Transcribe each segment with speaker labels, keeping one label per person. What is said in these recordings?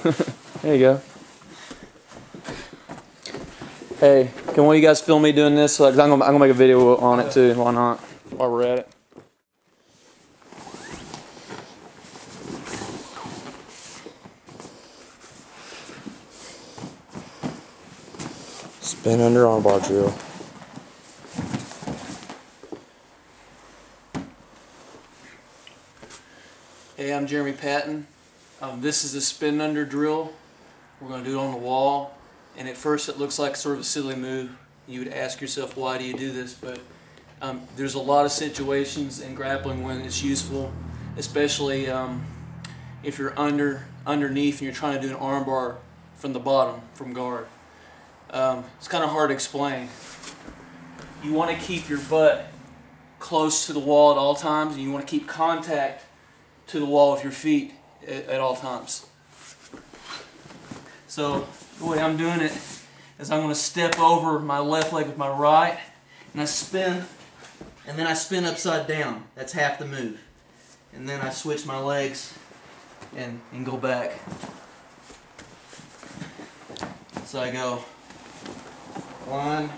Speaker 1: there you go. Hey, can one of you guys film me doing this? Like, I'm gonna, I'm gonna make a video on it too. Why not? While we're at it.
Speaker 2: Spin under armbar drill.
Speaker 1: Hey, I'm Jeremy Patton. Um, this is a spin under drill. We're going to do it on the wall. And at first it looks like sort of a silly move. You would ask yourself, why do you do this? But um, there's a lot of situations in grappling when it's useful, especially um, if you're under underneath and you're trying to do an armbar from the bottom, from guard. Um, it's kind of hard to explain. You want to keep your butt close to the wall at all times, and you want to keep contact to the wall with your feet at, all times. So the way I'm doing it is I'm going to step over my left leg with my right, and I spin, and then I spin upside down. That's half the move. And then I switch my legs and, and go back. So I go one,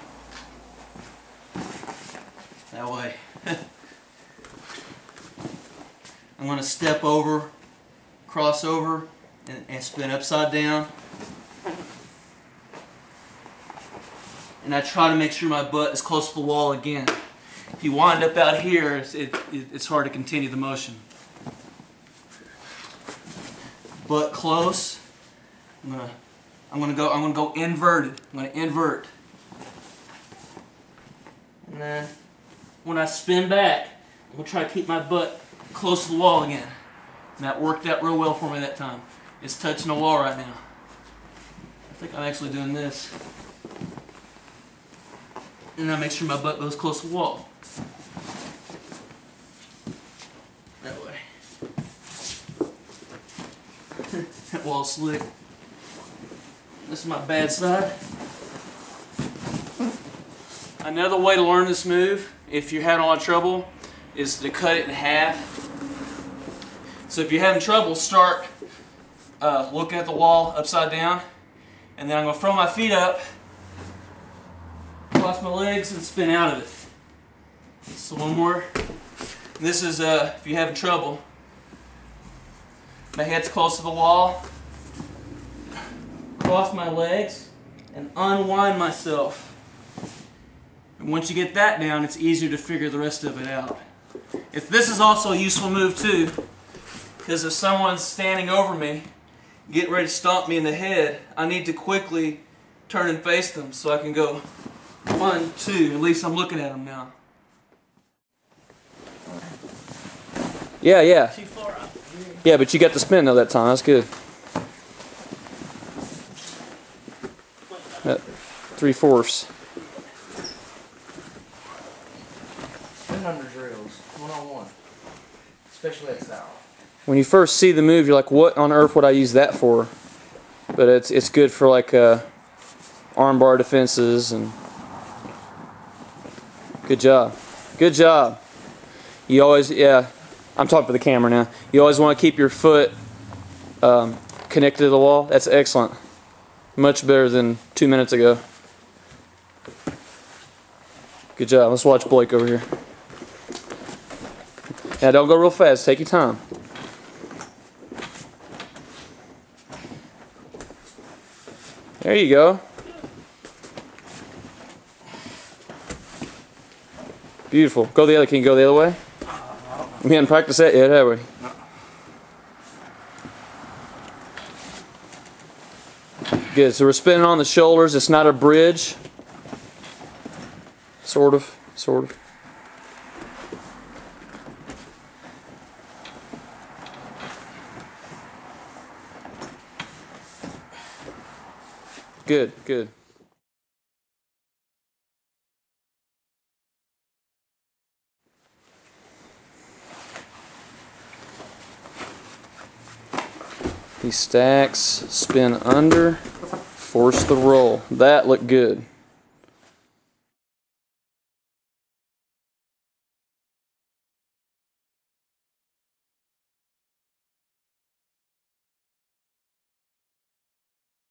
Speaker 1: that way. I'm going to step over, cross over, and, and spin upside down. And I try to make sure my butt is close to the wall again. If you wind up out here, it's, it, it's hard to continue the motion. Butt close. I'm gonna, I'm gonna go. I'm gonna go inverted. I'm gonna invert. And then when I spin back, I'm gonna try to keep my butt close to the wall again. And that worked out real well for me that time. It's touching the wall right now. I think I'm actually doing this. And I make sure my butt goes close to the wall. That way. that wall's slick. This is my bad side. Another way to learn this move, if you're having a lot of trouble, is to cut it in half. So if you're having trouble, start uh, looking at the wall upside down, and then I'm going to throw my feet up, cross my legs, and spin out of it. So one more. And this is uh, if you're having trouble. My head's close to the wall, cross my legs, and unwind myself. And once you get that down, it's easier to figure the rest of it out. If this is also a useful move too, because if someone's standing over me, getting ready to stomp me in the head, I need to quickly turn and face them so I can go one, two, at least I'm looking at them now. Yeah, yeah.
Speaker 3: Too far up.
Speaker 1: Yeah, but you got the spin though that time. That's good. That three fourths.
Speaker 3: Spin under drills, one on one. Especially that style.
Speaker 1: When you first see the move, you're like, "What on earth would I use that for?" But it's it's good for like uh, armbar defenses and. Good job. Good job. You always, yeah. I'm talking for the camera now. You always want to keep your foot um, connected to the wall. That's excellent. Much better than two minutes ago. Good job. Let's watch Blake over here. Now don't go real fast. Take your time. There you go. Beautiful. Go the other. Can you go the other way? We haven't practiced that yet, have we? Good. So we're spinning on the shoulders. It's not a bridge. Sort of. Sort of. Good, good. These stacks spin under, force the roll. That looked good.